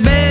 best.